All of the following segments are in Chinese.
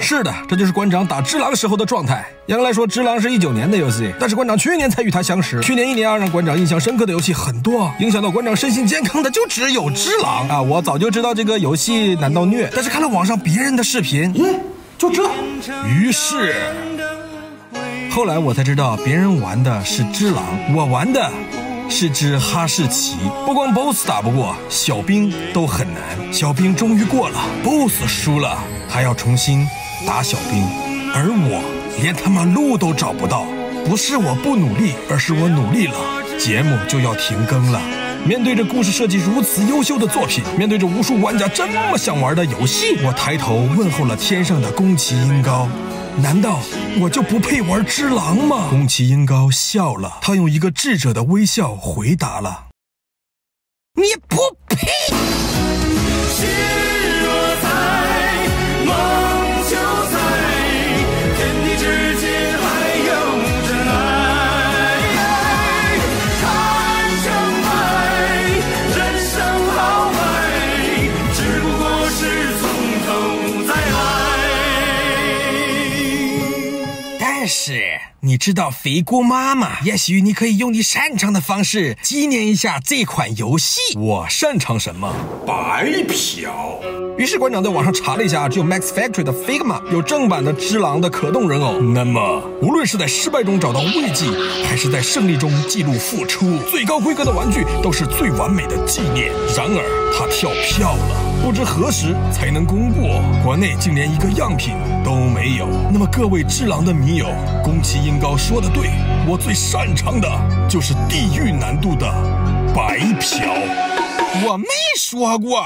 是的，这就是馆长打只狼时候的状态。严格来说，只狼是一九年的游戏，但是馆长去年才与他相识。去年一年啊，让馆长印象深刻的游戏很多，影响到馆长身心健康的就只有只狼啊！我早就知道这个游戏难道虐，但是看了网上别人的视频，耶，就知道。于是，后来我才知道，别人玩的是只狼，我玩的。是只哈士奇，不光 BOSS 打不过，小兵都很难。小兵终于过了，BOSS 输了，还要重新打小兵，而我连他妈路都找不到。不是我不努力，而是我努力了，节目就要停更了。面对着故事设计如此优秀的作品，面对着无数玩家这么想玩的游戏，我抬头问候了天上的宫崎英高。难道我就不配玩只狼吗？宫崎英高笑了，他用一个智者的微笑回答了：“你不配。”是，你知道肥锅妈妈？也许你可以用你擅长的方式纪念一下这款游戏。我擅长什么？白嫖。于是馆长在网上查了一下，只有 Max Factory 的 Figma 有正版的只狼的可动人偶。那么，无论是在失败中找到慰藉，还是在胜利中记录付出，最高规格的玩具都是最完美的纪念。然而，他跳票了。不知何时才能公布，国内竟连一个样品都没有。那么各位智狼的迷友，宫崎英高说的对，我最擅长的就是地狱难度的白嫖。我没说过。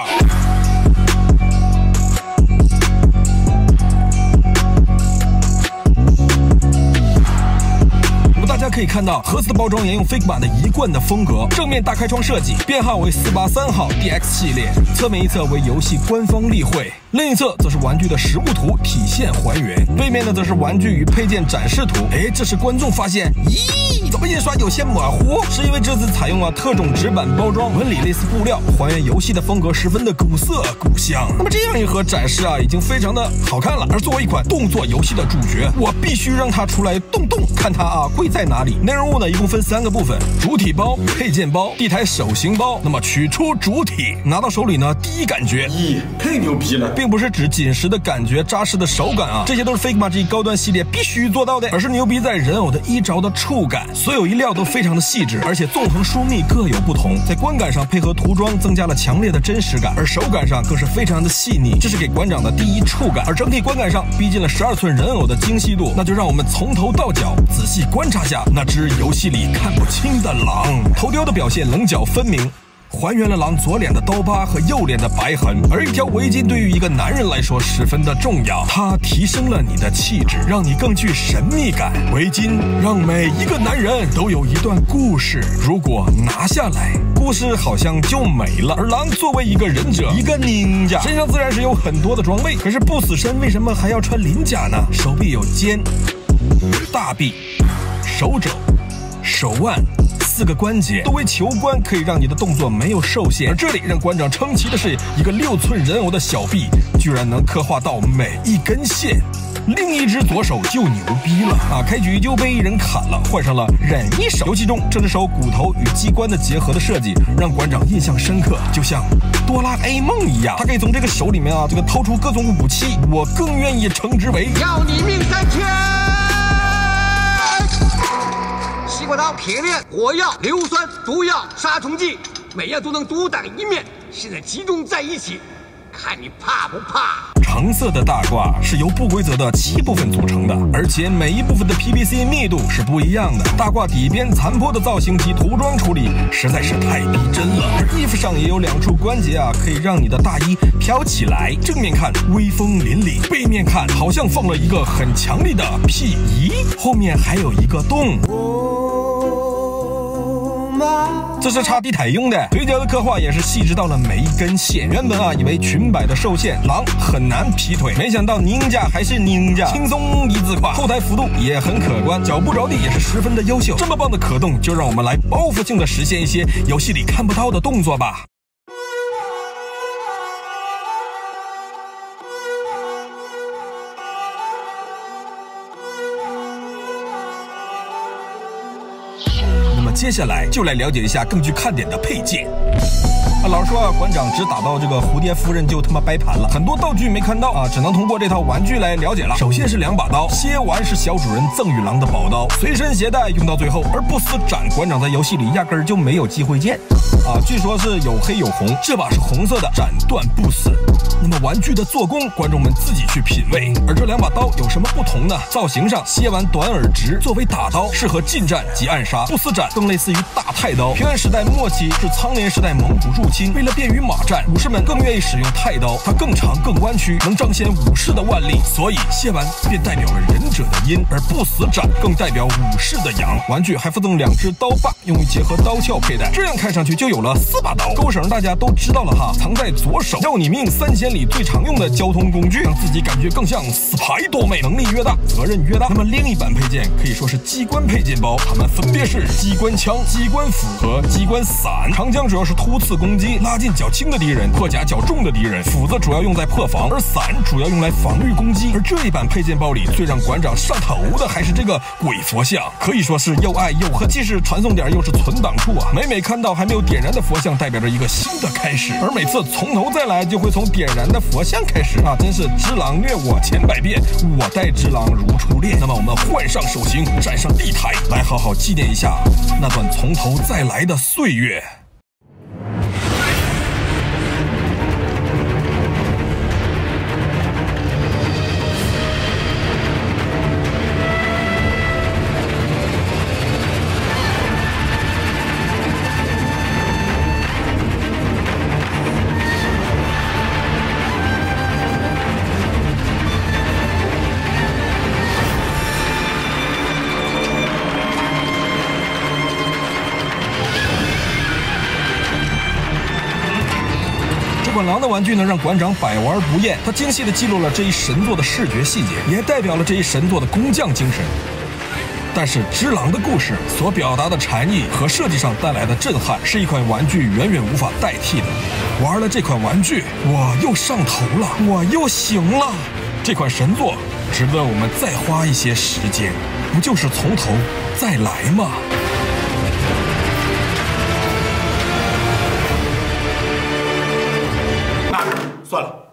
大家可以看到盒子的包装沿用 Figma 的一贯的风格，正面大开窗设计，编号为四八三号 DX 系列，侧面一侧为游戏官方例会，另一侧则是玩具的实物图体现还原，背面呢则是玩具与配件展示图。哎，这时观众发现，咦，怎么印刷有些模糊？是因为这次采用了特种纸板包装，纹理类似布料，还原游戏的风格十分的古色古香。那么这样一盒展示啊，已经非常的好看了。而作为一款动作游戏的主角，我必须让它出来动动，看它啊跪在哪里。内容物呢，一共分三个部分：主体包、配件包、地台手型包。那么取出主体，拿到手里呢，第一感觉，咦，太牛逼了！并不是指紧实的感觉、扎实的手感啊，这些都是 Figma 这一高端系列必须做到的，而是牛逼在人偶的衣着的触感，所有衣料都非常的细致，而且纵横疏密各有不同，在观感上配合涂装增加了强烈的真实感，而手感上更是非常的细腻，这是给馆长的第一触感。而整体观感上逼近了十二寸人偶的精细度，那就让我们从头到脚仔细观察下。那只游戏里看不清的狼，头雕的表现棱角分明，还原了狼左脸的刀疤和右脸的白痕。而一条围巾对于一个男人来说十分的重要，它提升了你的气质，让你更具神秘感。围巾让每一个男人都有一段故事，如果拿下来，故事好像就没了。而狼作为一个忍者，一个宁家身上自然是有很多的装备，可是不死身为什么还要穿鳞甲呢？手臂有肩、大臂。手肘、手腕四个关节都为球关，可以让你的动作没有受限。而这里让馆长称奇的是，一个六寸人偶的小臂居然能刻画到每一根线。另一只左手就牛逼了啊！开局就被一人砍了，换上了忍一手。游戏中这只手骨头与机关的结合的设计，让馆长印象深刻，就像哆啦 A 梦一样，他可以从这个手里面啊，这个掏出各种武器。我更愿意称之为要你命三千。火刀、铁链、火药、硫酸、毒药、杀虫剂，每样都能独当一面。现在集中在一起，看你怕不怕？橙色的大褂是由不规则的七部分组成的，而且每一部分的 PVC 密度是不一样的。大褂底边残破的造型及涂装处理实在是太逼真了。衣服上也有两处关节啊，可以让你的大衣飘起来。正面看威风凛凛，背面看好像放了一个很强力的屁。咦，后面还有一个洞。哦这是插地毯用的，腿脚的刻画也是细致到了每一根线。原本啊，以为裙摆的受限，狼很难劈腿，没想到宁家还是宁家，轻松一字胯。后台幅度也很可观，脚不着地也是十分的优秀。这么棒的可动，就让我们来报复性的实现一些游戏里看不到的动作吧。接下来就来了解一下更具看点的配件。啊，老实说啊，馆长只打到这个蝴蝶夫人就他妈掰盘了，很多道具没看到啊，只能通过这套玩具来了解了。首先是两把刀，歇完是小主人赠与狼的宝刀，随身携带用到最后。而不死斩，馆长在游戏里压根儿就没有机会见。啊，据说是有黑有红，这把是红色的，斩断不死。那么玩具的做工，观众们自己去品味。而这两把刀有什么不同呢？造型上，歇完短而直，作为打刀，适合近战及暗杀；不死斩更类似于大太刀。平安时代末期是苍莲时代蒙古入侵，为了便于马战，武士们更愿意使用太刀，它更长更弯曲，能彰显武士的腕力，所以歇完便代表了忍者的阴，而不死斩更代表武士的阳。玩具还附赠两只刀把，用于结合刀鞘佩戴，这样看上去就有了四把刀。钩绳大家都知道了哈，藏在左手，要你命三千里最常用的交通工具，让自己感觉更像死牌多美。能力越大，责任越大。那么另一版配件可以说是机关配件包，它们分别是机关枪、机关斧和机关伞。长枪主要是突刺攻击，拉近较轻的敌人，破甲较重的敌人；斧子主要用在破防，而伞主要用来防御攻击。而这一版配件包里最让馆长上头的还是这个鬼佛像，可以说是又爱又恨，既是传送点又是存档处啊！每每看到还没有点燃的佛像，代表着一个新的开始，而每次从头再来，就会从点燃的佛像开始啊！真是只狼虐我千百遍，我待只狼如初恋。那么我们换上手型，站上地台，来好好纪念一下那段从头再来的岁月。狼的玩具呢，让馆长百玩不厌。他精细地记录了这一神作的视觉细节，也代表了这一神作的工匠精神。但是，只狼的故事所表达的禅意和设计上带来的震撼，是一款玩具远远无法代替的。玩了这款玩具，我又上头了，我又行了。这款神作值得我们再花一些时间，不就是从头再来吗？算了。